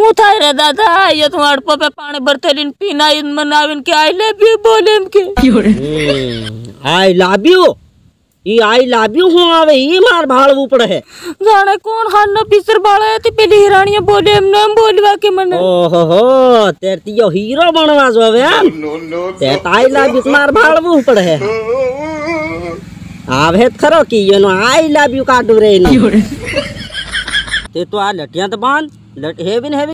હું થાય રે દાદા ये तो अड़पो पे पानी भरते लिन पीना इन मनाविन के आई लव यू बोले के आई लव यू ई आई लव यू હું આવે ઈ માર ભાળવું પડે હે जाने कौन हान न पिसर बाड़ा थी पेली हिरानिया बोले एम नाम बोलवा के मन ઓહો હો તેર તીયો હીરો બનવા જો હવે એમ તે તો આઈ લવ યુ માર ભાળવું પડે હે આવે જ ખરો કે એનો આઈ લવ યુ કાઢું રે એનું તે તો આ લટિયા તો બાંધ લટ હેવી ને હેવી